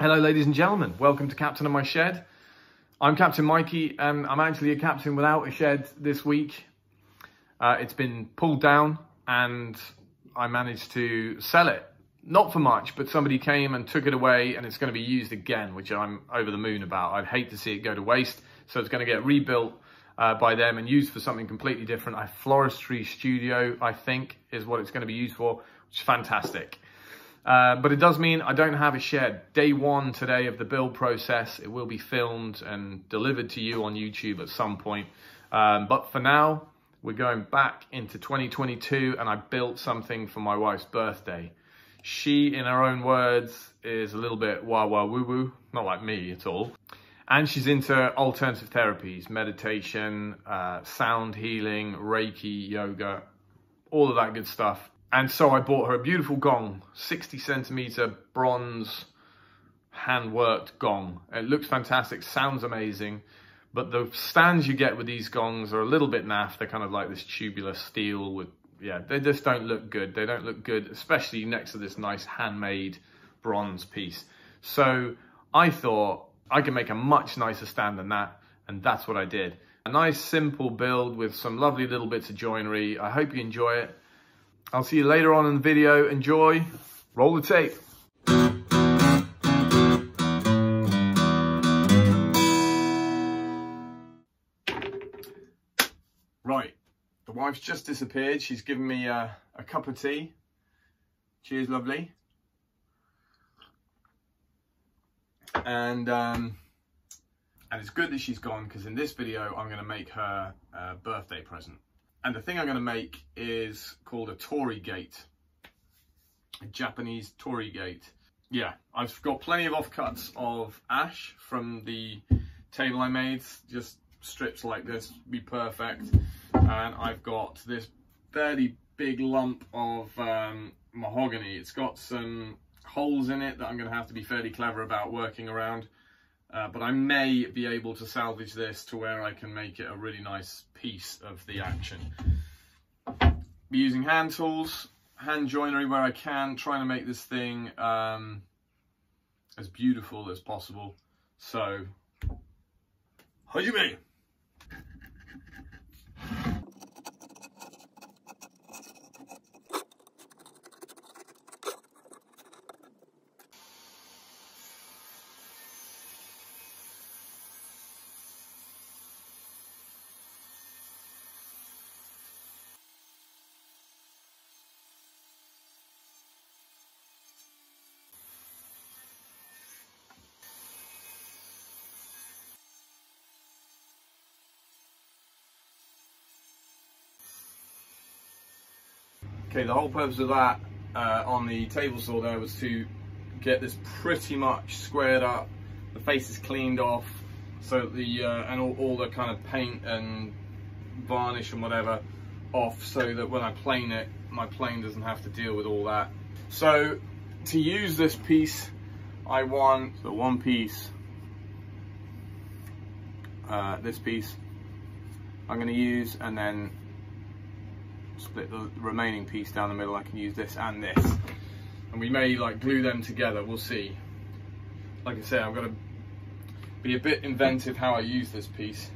Hello, ladies and gentlemen. Welcome to Captain of My Shed. I'm Captain Mikey, and I'm actually a captain without a shed this week. Uh, it's been pulled down, and I managed to sell it. Not for much, but somebody came and took it away, and it's going to be used again, which I'm over the moon about. I'd hate to see it go to waste, so it's going to get rebuilt uh, by them and used for something completely different. A floristry studio, I think, is what it's going to be used for, which is fantastic. Uh, but it does mean I don't have a shed. Day one today of the build process, it will be filmed and delivered to you on YouTube at some point. Um, but for now, we're going back into 2022 and I built something for my wife's birthday. She, in her own words, is a little bit wah wah woo woo, not like me at all. And she's into alternative therapies, meditation, uh, sound healing, Reiki, yoga, all of that good stuff. And so I bought her a beautiful gong, 60 centimeter bronze hand worked gong. It looks fantastic, sounds amazing. But the stands you get with these gongs are a little bit naff. They're kind of like this tubular steel with, yeah, they just don't look good. They don't look good, especially next to this nice handmade bronze piece. So I thought I could make a much nicer stand than that. And that's what I did. A nice simple build with some lovely little bits of joinery. I hope you enjoy it. I'll see you later on in the video. Enjoy. Roll the tape. Right. The wife's just disappeared. She's given me a, a cup of tea. Cheers, lovely. and um, and it's good that she's gone because in this video I'm going to make her a birthday present. And the thing I'm going to make is called a torii gate, a Japanese torii gate. Yeah, I've got plenty of offcuts of ash from the table I made, just strips like this, be perfect. And I've got this fairly big lump of um, mahogany. It's got some holes in it that I'm going to have to be fairly clever about working around. Uh, but I may be able to salvage this to where I can make it a really nice piece of the action. Be using hand tools, hand joinery where I can, trying to make this thing um, as beautiful as possible. So, hajime! Okay, the whole purpose of that uh, on the table saw there was to get this pretty much squared up. The face is cleaned off, so the uh, and all, all, the kind of paint and varnish and whatever off, so that when I plane it, my plane doesn't have to deal with all that. So to use this piece, I want the one piece, uh, this piece, I'm going to use, and then split the remaining piece down the middle, I can use this and this. And we may like glue them together, we'll see. Like I said, I'm gonna be a bit inventive how I use this piece.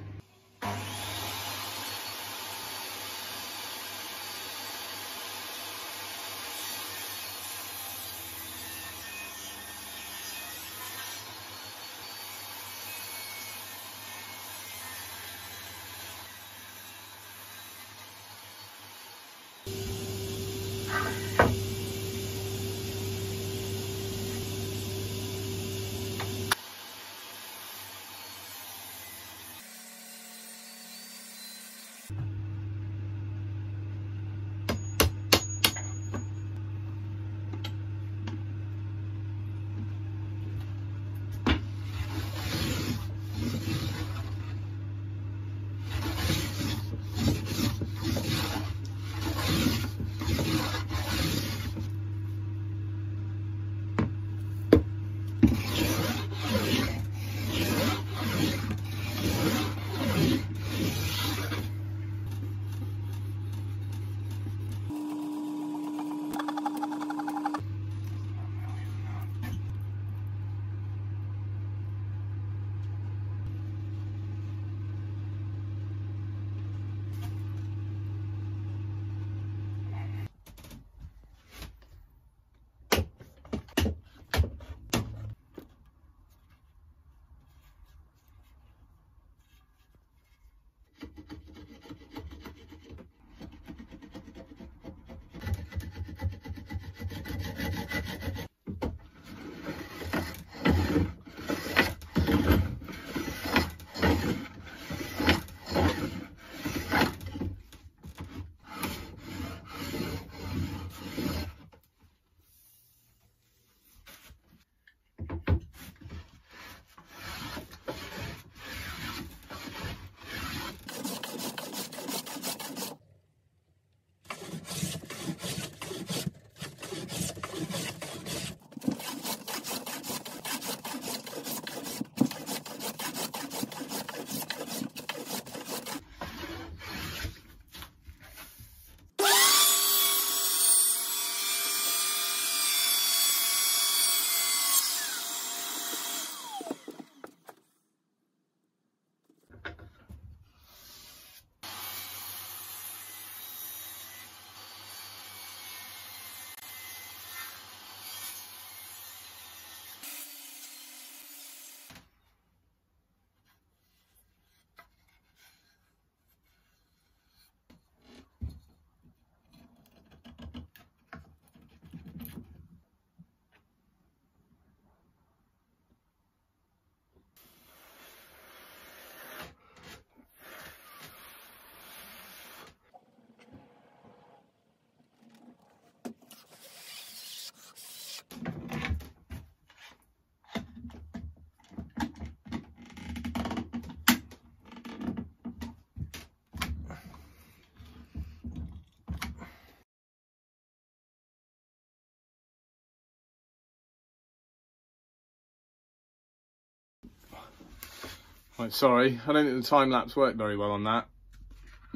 Sorry, I don't think the time lapse worked very well on that.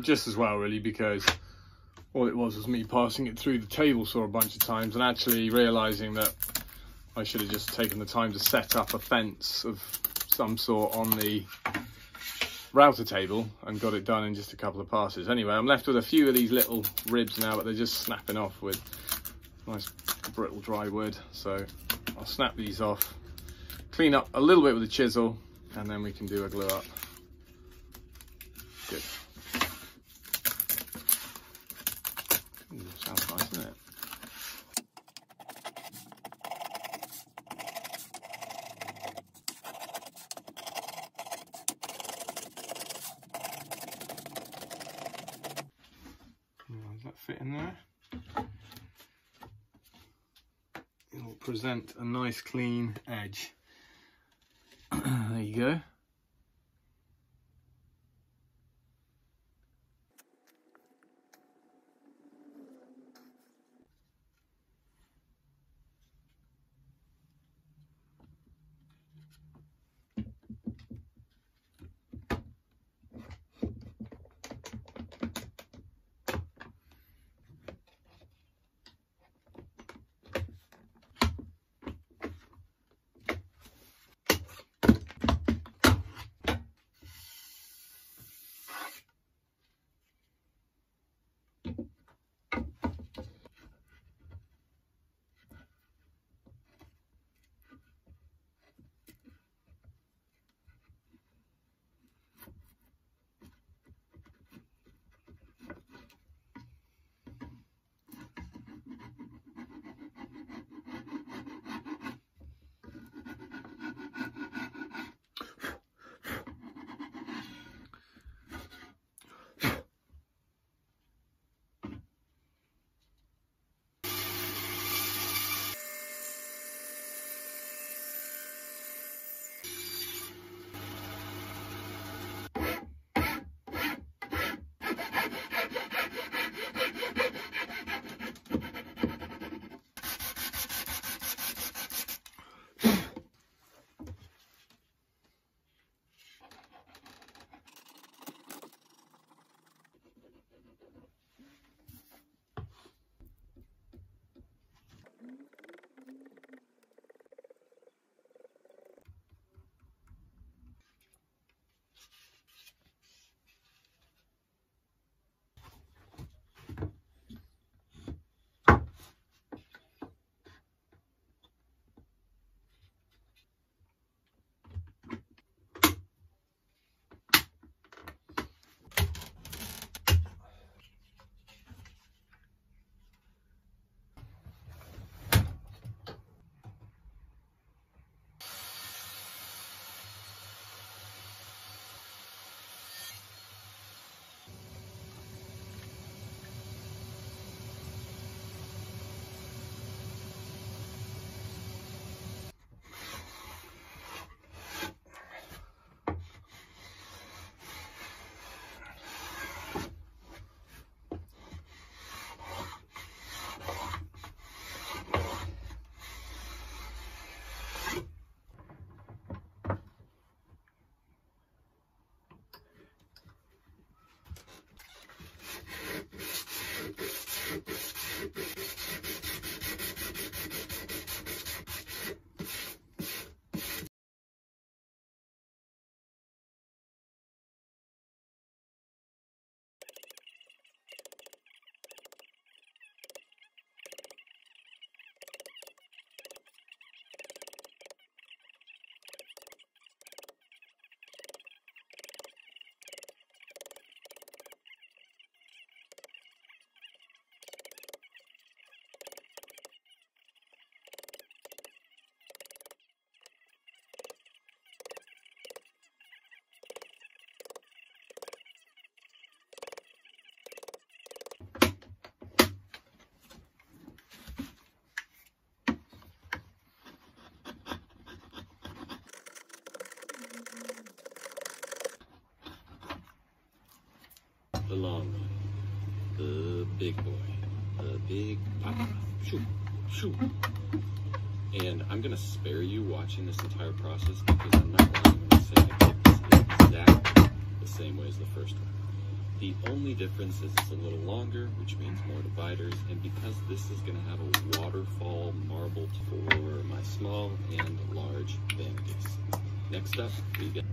Just as well, really, because all it was was me passing it through the table saw a bunch of times and actually realising that I should have just taken the time to set up a fence of some sort on the router table and got it done in just a couple of passes. Anyway, I'm left with a few of these little ribs now, but they're just snapping off with nice brittle dry wood. So I'll snap these off, clean up a little bit with a chisel, and then we can do a glue up. Good. Ooh, sounds nice, doesn't it? Does that fit in there? It'll present a nice clean edge. Go. Big papa. Shoot, shoot. And I'm gonna spare you watching this entire process because I'm not when I say I exactly the same way as the first one. The only difference is it's a little longer, which means more dividers, and because this is gonna have a waterfall marble for my small and large vanities. Next up, we get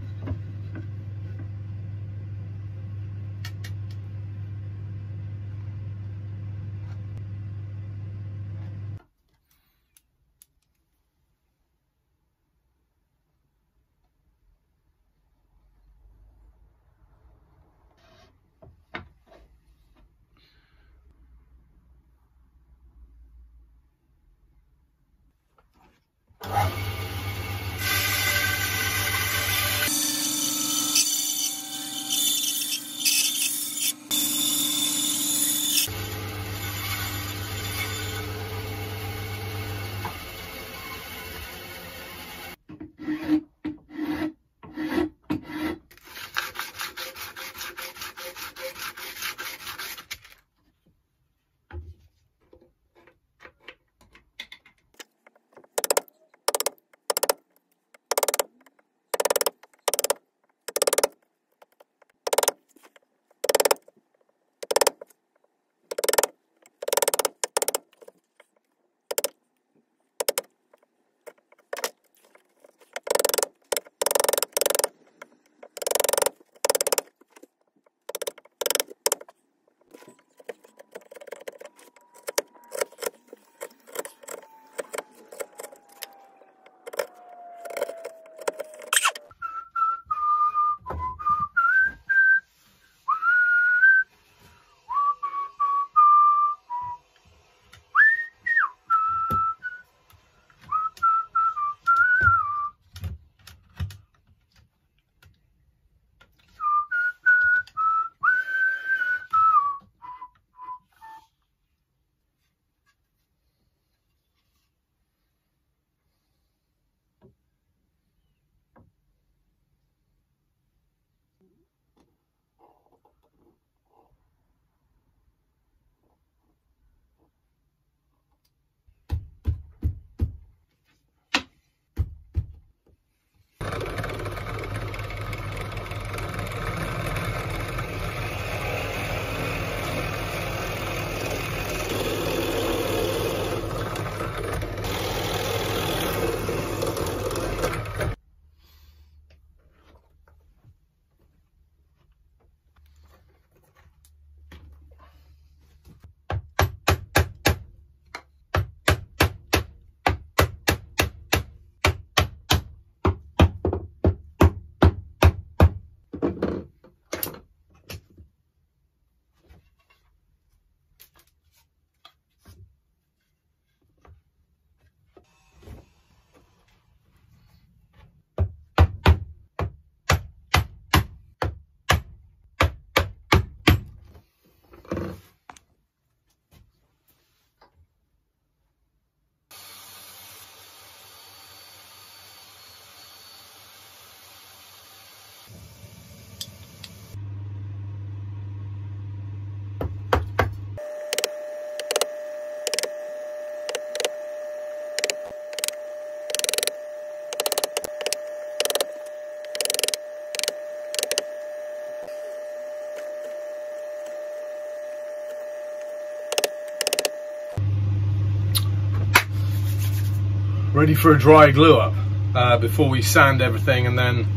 ready for a dry glue up uh, before we sand everything and then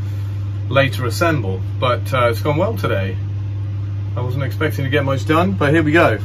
later assemble. But uh, it's gone well today. I wasn't expecting to get much done, but here we go.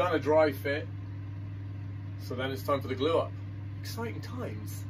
Done a dry fit, so then it's time for the glue up. Exciting times.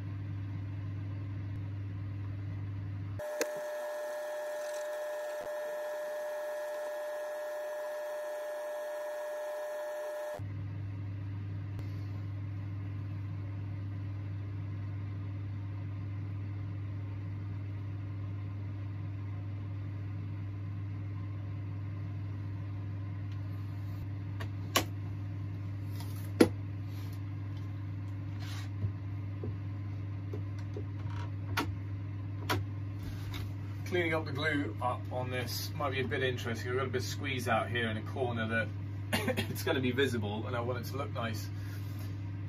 Up the glue up on this might be a bit interesting. I've got a bit of squeeze out here in a corner that it's going to be visible and I want it to look nice.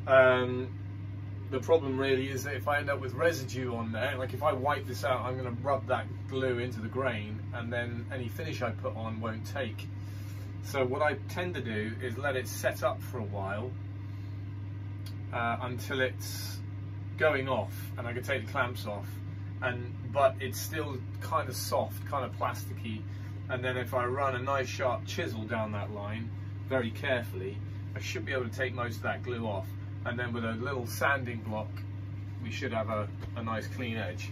Um, the problem really is that if I end up with residue on there, like if I wipe this out, I'm going to rub that glue into the grain and then any finish I put on won't take. So what I tend to do is let it set up for a while uh, until it's going off and I can take the clamps off and but it's still kind of soft, kind of plasticky. And then if I run a nice sharp chisel down that line very carefully, I should be able to take most of that glue off. And then with a little sanding block, we should have a, a nice clean edge.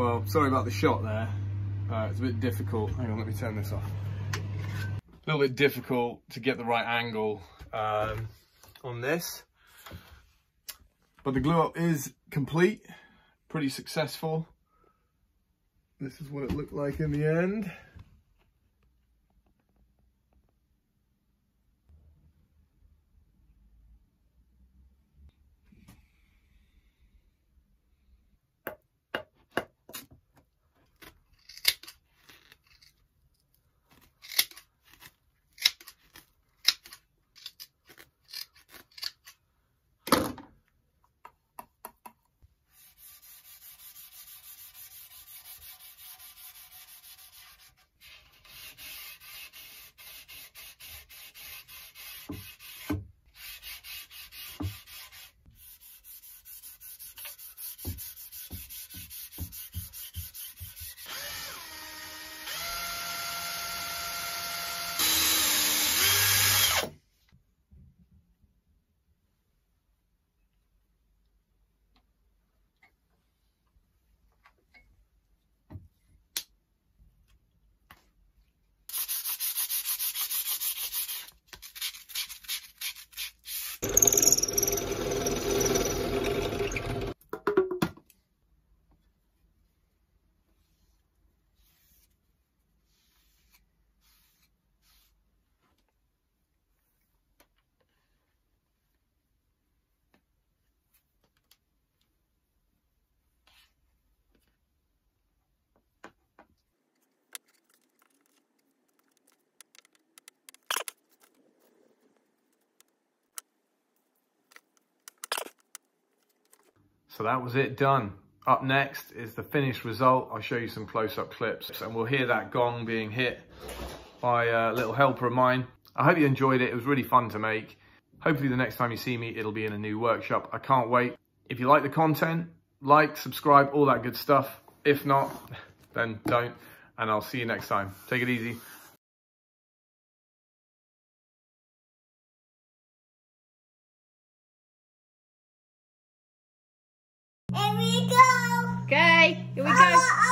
Well, sorry about the shot there. Uh, it's a bit difficult. Hang on, let me turn this off. A little bit difficult to get the right angle um, on this. But the glue up is complete, pretty successful. This is what it looked like in the end. So that was it done. Up next is the finished result. I'll show you some close-up clips and we'll hear that gong being hit by a little helper of mine. I hope you enjoyed it. It was really fun to make. Hopefully the next time you see me, it'll be in a new workshop. I can't wait. If you like the content, like, subscribe, all that good stuff. If not, then don't. And I'll see you next time. Take it easy. Here we go. Okay, here we go.